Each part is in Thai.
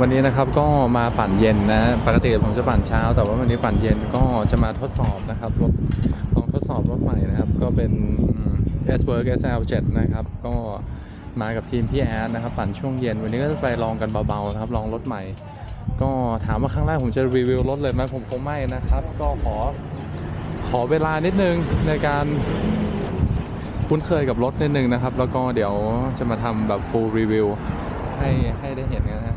วันนี้นะครับก็มาปั่นเย็นนะปกติผมจะปั่นเช้า แต่ว่าวันนี้ปั่นเย็นก็จะมาทดสอบนะครับรถลองทดสอบรถใหม่นะครับ ก็เป็น S Work SL7 นะครับก็มากับทีมพี่แอดนะครับ ปั่นช่วงเย็นวันนี้ก็จะไปลองกันเบาๆนะครับ ลองรถใหม่ ก็ถามว่าครั้งแรกผมจะรีวิวรถเลยไหมผมคงไม่นะครับ ก็ขอขอเวลานิดนึงในการคุ้นเคยกับรถนิดนึงนะครับ แล้วก็เดี๋ยวจะมาทำแบบ full review ให้ให้ได้เห็นกันนะ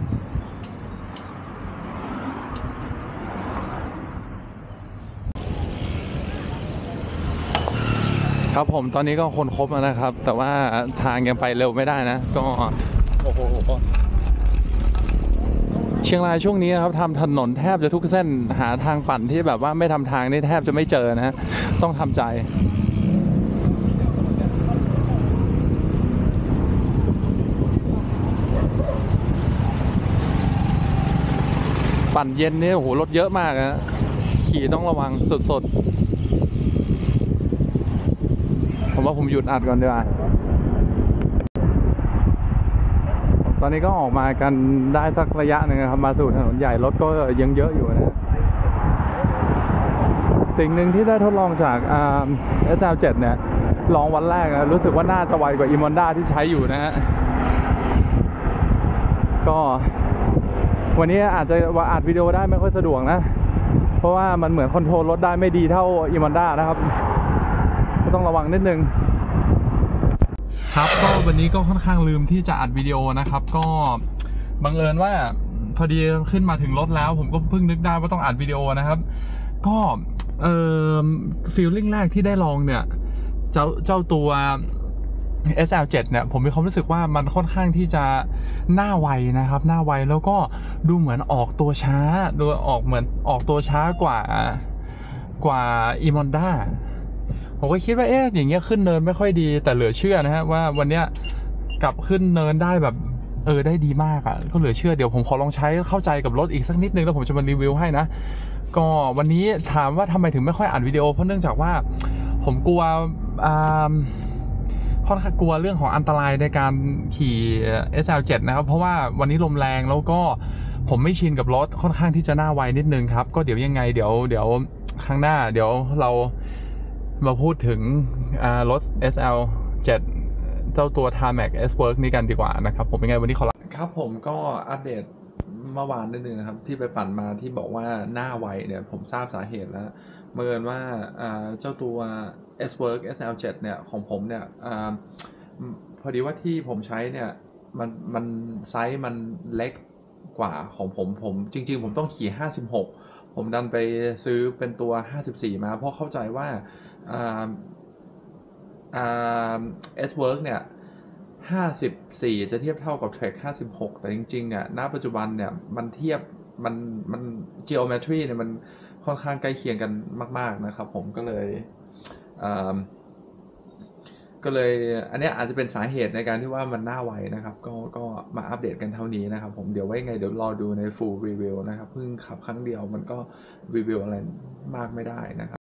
ครับผมตอนนี้ก็คนครบแล้วนะครับ แต่ว่าทางยังไปเร็วไม่ได้นะ ก็โอ้โหเชียงรายช่วงนี้นะครับทำถนนแทบจะทุกเส้นหาทางปั่นที่แบบว่าไม่ทำทางนี่แทบจะไม่เจอนะต้องทำใจปั่นเย็นนี่โอ้โหรถเยอะมากนะขี่ต้องระวังสุดๆ ว่าผมหยุดอัดก่อนดีกว่าตอนนี้ก็ออกมากันได้สักระยะหนึ่งครับมาสู่ถนนใหญ่รถก็ยังเยอะอยู่นะสิ่งหนึ่งที่ได้ทดลองจากอ่า SL7 เนี่ย ลองวันแรกนะรู้สึกว่าน่าจะไวกว่า e m o n d a ที่ใช้อยู่นะฮะก็วันนี้อาจจะว่าอัดวิดีโอได้ไม่ค่อยสะดวกนะ เพราะว่ามันเหมือน control รถได้ไม่ดีเท่า e m o n d a นะครับ ก็ต้องระวังนิดนึงครับก็วันนี้ก็ค่อนข้างลืมที่จะอัดวิดีโอนะครับ ก็บังเอิญว่าพอดีขึ้นมาถึงรถแล้วผมก็เพิ่งนึกได้ว่าต้องอัดวิดีโอนะครับ ก็เอ่อ feeling แรกที่ได้ลองเนี่ย เจ้าเจ้าตัว SL7 เนี่ยผมมีความรู้สึกว่ามันค่อนข้างที่จะหน้าไวนะครับ หน้าไวแล้วก็ดูเหมือนออกตัวช้า ดูออกเหมือนออกตัวช้ากว่ากว่า e m o n d a ผมก็คิดว่าเอ๊ะอย่างเงี้ยขึ้นเนินไม่ค่อยดี แต่เหลือเชื่อนะฮะว่าวันเนี้ยกลับขึ้นเนินได้แบบเออได้ดีมากอะ่ะก็เหลือเชื่อเดี๋ยวผมขอลองใช้เข้าใจกับรถอีกสักนิดนึงแล้วผมจะมารีวิวให้นะ ก็วันนี้ถามว่าทำไมถึงไม่ค่อยอัดวิดีโอ เพราะเนื่องจากว่าผมกลัวอ่าค่อนข้างกลัวเรื่องของอันตรายในการขี่ SL7 นะครับ เพราะว่าวันนี้ลมแรงแล้วก็ผมไม่ชินกับรถค่อนข้างที่จะหน้าไวนิดนึงครับ ก็เดี๋ยวยังไงเดี๋ยวเดี๋ยวข้างหน้า เดี๋ยวเรา มาพูดถึงรถ SL7 เจ้าตัว Tarmac S Work นี้กันดีกว่านะครับ ผมเป็นไงวันนี้ขอลาครับผมก็อัปเดตเมื่อวานนิดนึงนะครับ ที่ไปปั่นมาที่บอกว่าหน้าไวเนี่ยผมทราบสาเหตุแล้วเมื่อว่าอ่าเจ้าตัว S Work SL7 เนี่ยของผมเนี่ยอพอดีว่าที่ผมใช้เนี่ยมันมันไซส์มันเล็กกว่าของผมผมจริง ๆ ผมต้องขี่ 56 ผมดันไปซื้อเป็นตัว 54 มา เพราะเข้าใจว่าอ่าอ่า S Work เนี่ย 54 จะเทียบเท่ากับ Trek 56 แต่จริงๆเนี่ยณปัจจุบันเนี่ย มันเทียบ มัน มัน geometry เนี่ย มันค่อนข้างใกล้เคียงกันมาก ๆ นะครับ ผมก็เลยอ ก็เลยอันนี้อาจจะเป็นสาเหตุในการที่ว่ามันหน้าไวนะครับ ก็ก็มาอัปเดตกันเท่านี้นะครับ ผมเดี๋ยวไว้ไงเดี๋ยวรอดูใน full review นะครับเพิ่งขับครั้งเดียวมันก็รีวิวอะไรมากไม่ได้นะครับ